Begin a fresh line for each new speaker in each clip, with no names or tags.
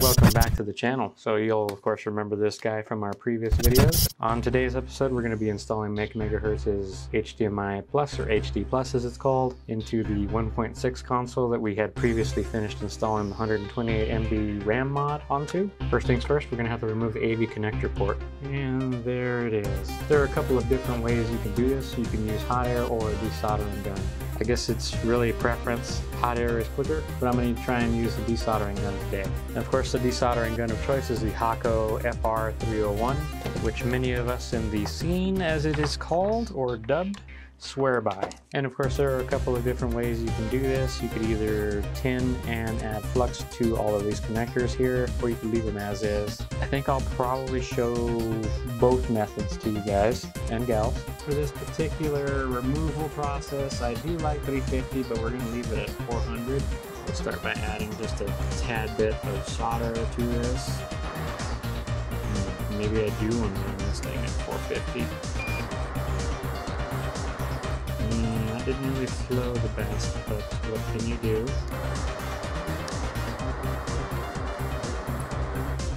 Welcome back to the channel. So you'll of course remember this guy from our previous videos. On today's episode we're going to be installing Make Megahertz's HDMI Plus or HD Plus as it's called into the 1.6 console that we had previously finished installing the 128 MB RAM mod onto. First things first we're going to have to remove the AV connector port and there it is. There are a couple of different ways you can do this. You can use hot air or a desoldering gun. I guess it's really preference. Hot air is quicker, but I'm going to try and use the desoldering gun today. And of course, the desoldering gun of choice is the Hakko FR301, which many of us in the scene, as it is called or dubbed, swear by. And of course there are a couple of different ways you can do this. You could either tin and add flux to all of these connectors here, or you could leave them as is. I think I'll probably show both methods to you guys and gals. For this particular removal process, I do like 350, but we're gonna leave it at 400. We'll start by adding just a tad bit of solder to this. Maybe I do want to run this thing at 450. Mm, that didn't really flow the best, but what can you do?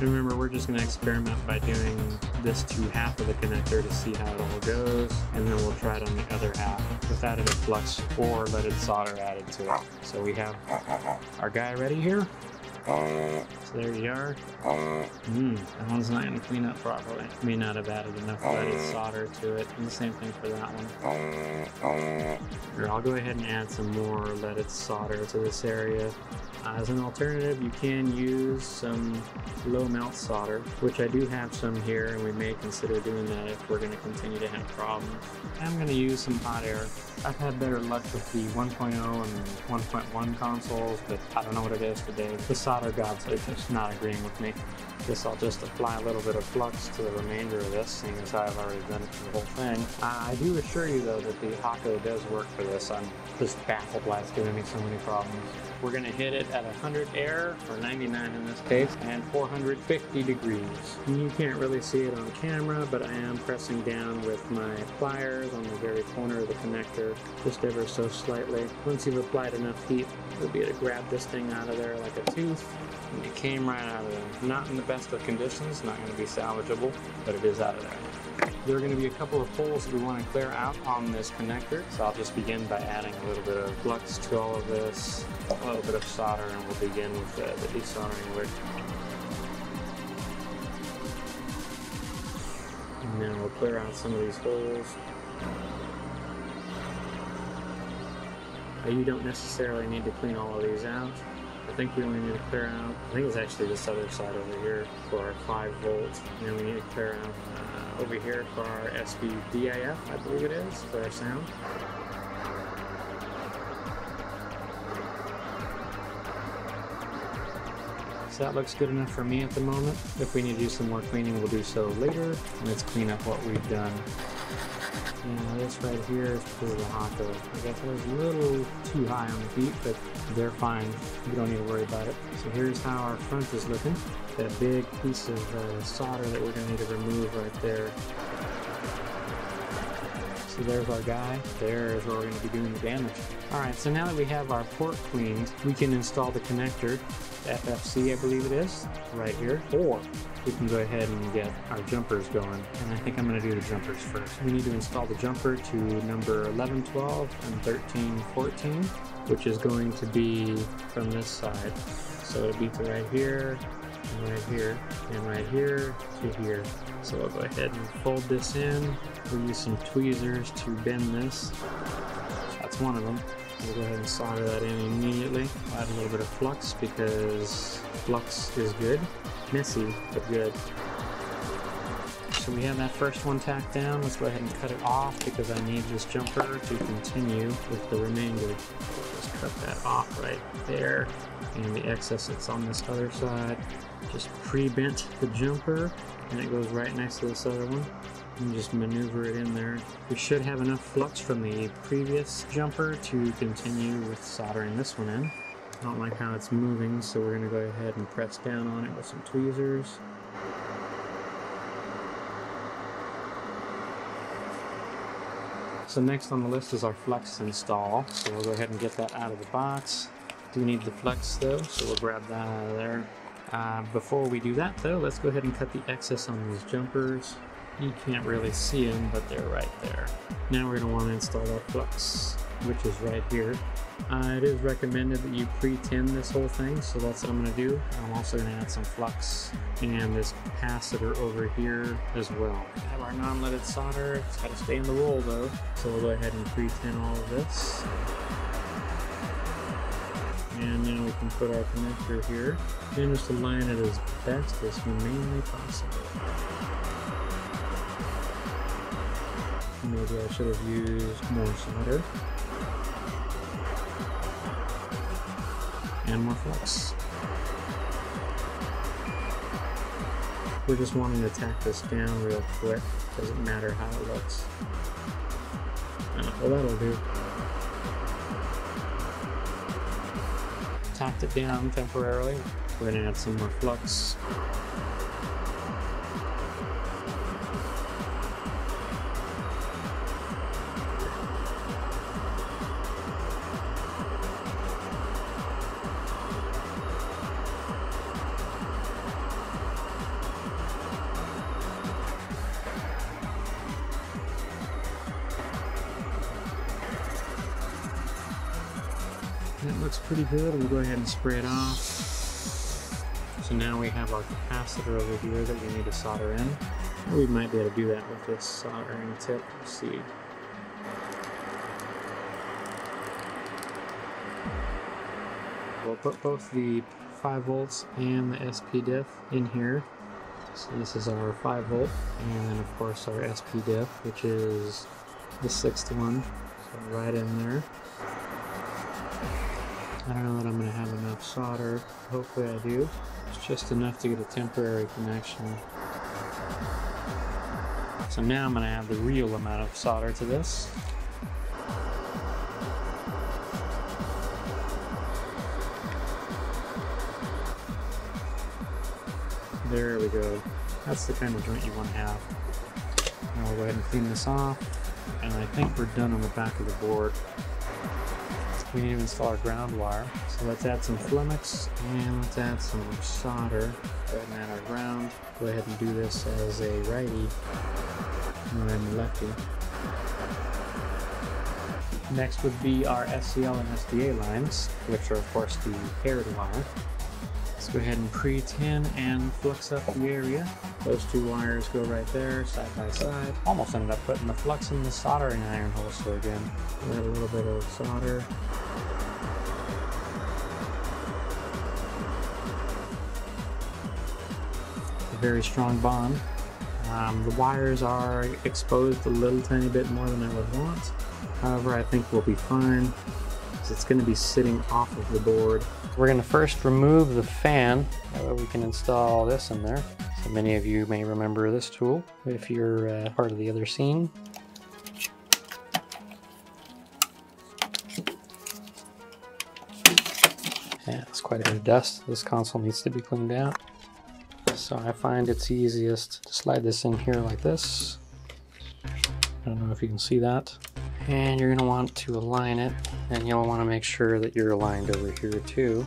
Remember, we're just going to experiment by doing this to half of the connector to see how it all goes, and then we'll try it on the other half without any flux or leaded solder added to it. So we have our guy ready here. So there you are. Mmm, that one's not going to clean up properly. May not have added enough leaded solder to it. And the same thing for that one. Here, I'll go ahead and add some more leaded solder to this area. Uh, as an alternative, you can use some low melt solder, which I do have some here, and we may consider doing that if we're going to continue to have problems. I'm going to use some hot air. I've had better luck with the 1.0 and 1.1 consoles, but I don't know what it is today. The solder gods are just not agreeing with me. Guess I'll just apply a little bit of flux to the remainder of this, seeing as I've already done it for the whole thing. I do assure you, though, that the Hakko does work for this. I'm just baffled why it's giving me so many problems. We're going to hit it at 100 air, or 99 in this case, and 450 degrees. You can't really see it on camera, but I am pressing down with my pliers on the very corner of the connector, just ever so slightly. Once you've applied enough heat, you'll be able to grab this thing out of there like a tooth, it came right out of there. Not in the best of conditions, not going to be salvageable, but it is out of there. There are going to be a couple of holes that we want to clear out on this connector, so I'll just begin by adding a little bit of flux to all of this, a little bit of solder, and we'll begin with the, the desoldering wick. And then we'll clear out some of these holes. You don't necessarily need to clean all of these out. I think we only need to clear out, I think it's actually this other side over here for our 5 volts. And then we need to clear out uh, over here for our SPDIF, I believe it is, for our sound. So that looks good enough for me at the moment. If we need to do some more cleaning, we'll do so later. Let's clean up what we've done. And this right here is the Hakko. I guess it was a little too high on the feet, but they're fine. You don't need to worry about it. So here's how our front is looking. That big piece of uh, solder that we're going to need to remove right there. So there's our guy. There is where we're going to be doing the damage. Alright, so now that we have our port cleaned, we can install the connector, FFC I believe it is, right here. Or we can go ahead and get our jumpers going. And I think I'm going to do the jumpers first. We need to install the jumper to number 1112 and 1314, which is going to be from this side. So it'll be to right here, and right here, and right here to here. So we'll go ahead and fold this in. We'll use some tweezers to bend this. That's one of them. We'll go ahead and solder that in immediately. Add a little bit of flux because flux is good. Messy, but good. So we have that first one tacked down. Let's go ahead and cut it off because I need this jumper to continue with the remainder. Just cut that off right there. And the excess that's on this other side. Just pre-bent the jumper and it goes right next to this other one. And just maneuver it in there. We should have enough flux from the previous jumper to continue with soldering this one in. I don't like how it's moving, so we're going to go ahead and press down on it with some tweezers. So next on the list is our flex install. So we'll go ahead and get that out of the box. Do need the flex though, so we'll grab that out of there. Uh, before we do that though, let's go ahead and cut the excess on these jumpers. You can't really see them, but they're right there. Now we're going to want to install our flux, which is right here. Uh, it is recommended that you pre-tin this whole thing, so that's what I'm going to do. I'm also going to add some flux and this capacitor over here as well. We have our non-leaded solder. It's got to stay in the roll though, so we'll go ahead and pre-tin all of this. And now we can put our connector here and just align it as best as humanly possible. Maybe I should have used more solder. And more flux. We're just wanting to tack this down real quick. Doesn't matter how it looks. Uh, well, that'll do. Tacked it down temporarily. We're gonna add some more flux. That looks pretty good. We'll go ahead and spray it off. So now we have our capacitor over here that we need to solder in. We might be able to do that with this soldering tip. Let's see. We'll put both the 5 volts and the SPDIF in here. So this is our 5 volt, and then of course our SPDIF, which is the sixth one. So right in there. I don't know that I'm going to have enough solder. Hopefully I do. It's just enough to get a temporary connection. So now I'm going to add the real amount of solder to this. There we go. That's the kind of joint you want to have. Now we'll go ahead and clean this off. And I think we're done on the back of the board we need to install our ground wire. So let's add some flummox and let's add some solder. Go ahead and add our ground. Go ahead and do this as a righty and then lefty. Next would be our SCL and SDA lines, which are of course the paired wire. Let's go ahead and pre-tin and flux up the area. Those two wires go right there, side by side. Almost ended up putting the flux in the soldering iron holster again. Have a little bit of solder. A very strong bond. Um, the wires are exposed a little tiny bit more than I would want. However, I think we'll be fine because it's going to be sitting off of the board. We're going to first remove the fan, that way we can install this in there. Many of you may remember this tool if you're uh, part of the other scene. Yeah, it's quite a bit of dust. This console needs to be cleaned out. So I find it's easiest to slide this in here like this. I don't know if you can see that. And you're gonna want to align it and you'll wanna make sure that you're aligned over here too.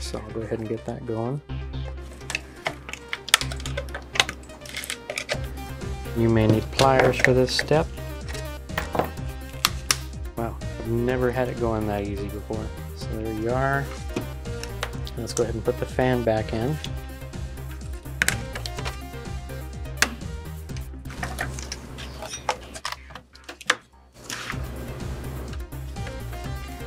So I'll go ahead and get that going. You may need pliers for this step. Wow, I've never had it going that easy before. So there you are. Let's go ahead and put the fan back in.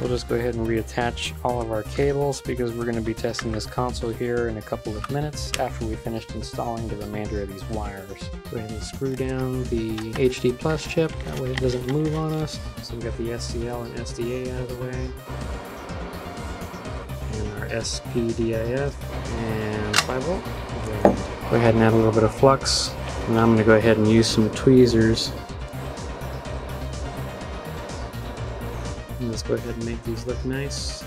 We'll just go ahead and reattach all of our cables because we're going to be testing this console here in a couple of minutes after we finished installing the remainder of these wires. Go ahead and screw down the HD Plus chip, that way it doesn't move on us. So we got the SCL and SDA out of the way. And our SPDIF and 5 volt. Go ahead and add a little bit of flux. And I'm going to go ahead and use some tweezers Let's go ahead and make these look nice.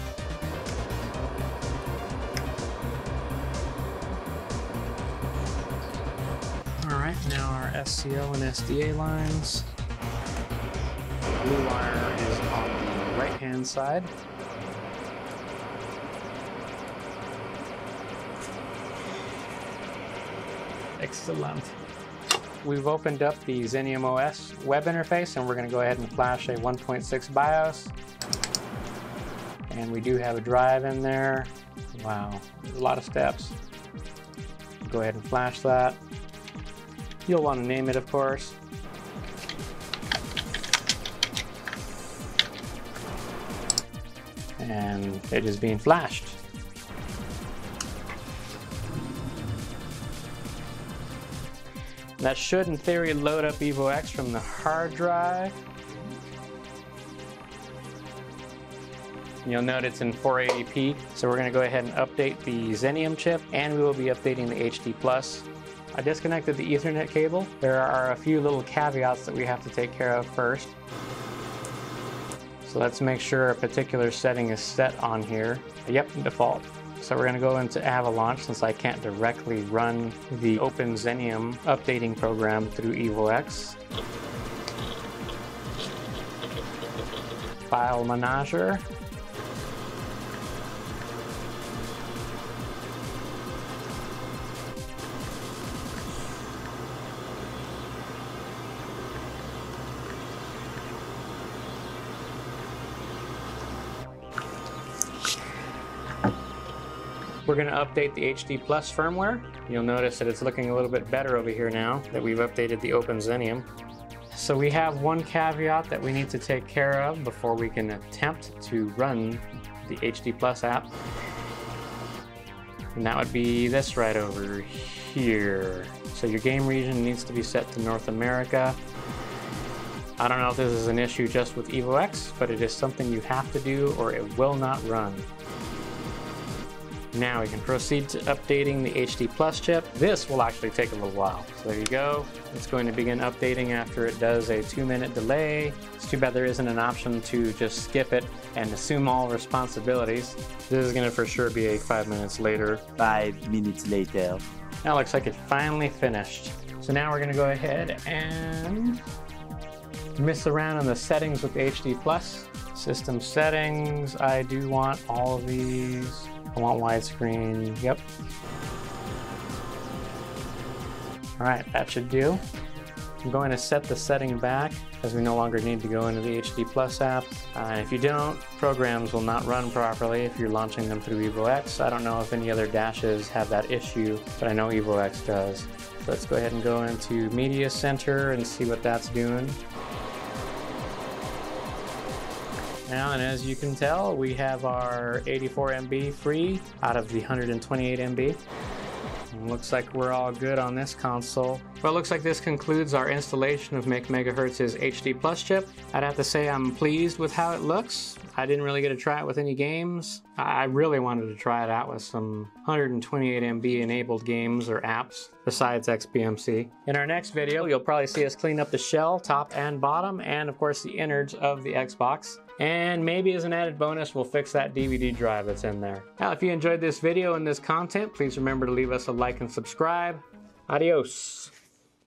Alright, now our SCL and SDA lines. Blue wire is on the right hand side. Excellent. We've opened up the Xenium OS web interface and we're going to go ahead and flash a 1.6 BIOS. And we do have a drive in there. Wow, a lot of steps. Go ahead and flash that. You'll want to name it, of course. And it is being flashed. That should, in theory, load up EvoX from the hard drive. You'll note it's in 480p, so we're going to go ahead and update the Xenium chip, and we will be updating the HD Plus. I disconnected the Ethernet cable. There are a few little caveats that we have to take care of first. So let's make sure a particular setting is set on here. Yep, default. So we're going to go into Avalaunch since I can't directly run the Open Xenium updating program through EvoX. File Manager. We're going to update the HD Plus firmware. You'll notice that it's looking a little bit better over here now that we've updated the Open Xenium. So we have one caveat that we need to take care of before we can attempt to run the HD Plus app. And that would be this right over here. So your game region needs to be set to North America. I don't know if this is an issue just with EvoX, but it is something you have to do or it will not run. Now we can proceed to updating the HD Plus chip. This will actually take a little while. So there you go. It's going to begin updating after it does a two minute delay. It's too bad there isn't an option to just skip it and assume all responsibilities. This is gonna for sure be a five minutes later.
Five minutes later.
Now looks like it finally finished. So now we're gonna go ahead and mess around in the settings with HD Plus. System settings, I do want all of these. I want widescreen, yep. All right, that should do. I'm going to set the setting back as we no longer need to go into the HD Plus app. Uh, and if you don't, programs will not run properly if you're launching them through EvoX. I don't know if any other dashes have that issue, but I know EvoX does. Let's go ahead and go into Media Center and see what that's doing. Now, and as you can tell, we have our 84 MB free out of the 128 MB. Looks like we're all good on this console. Well, looks like this concludes our installation of Make Megahertz's HD Plus chip. I'd have to say I'm pleased with how it looks. I didn't really get to try it with any games. I really wanted to try it out with some 128 MB enabled games or apps besides XBMC. In our next video, you'll probably see us clean up the shell, top and bottom, and of course the innards of the Xbox. And maybe as an added bonus, we'll fix that DVD drive that's in there. Now, if you enjoyed this video and this content, please remember to leave us a like and subscribe. Adios.